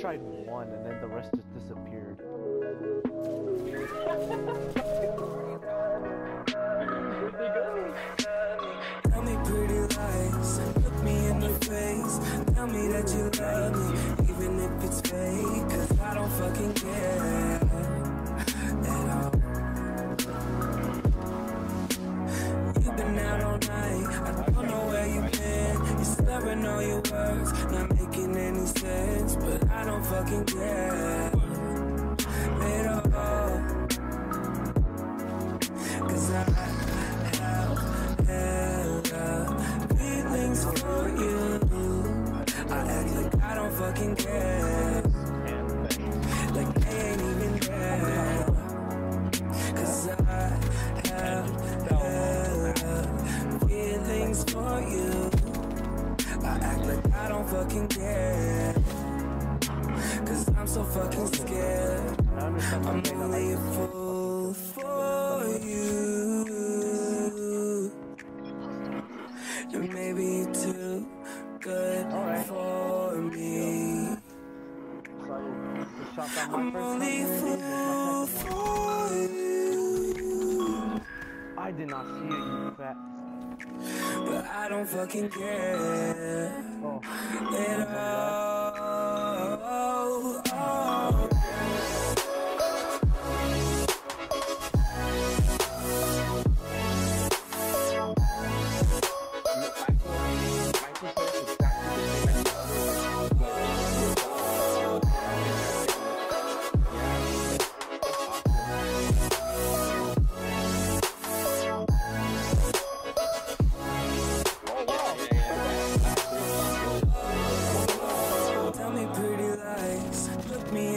tried one, and then the rest just disappeared. Tell me pretty lies, look me in the face. Tell me that you love me, even if it's fake. Cause I don't fucking care I don't know where you've been. You're slurring all fucking care I'm only a fool for you. You may be too good for me. So you just shot down my I'm only a fool this is my second for you. I did not see it, you fat. But I don't fucking care Oh,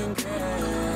Feelings for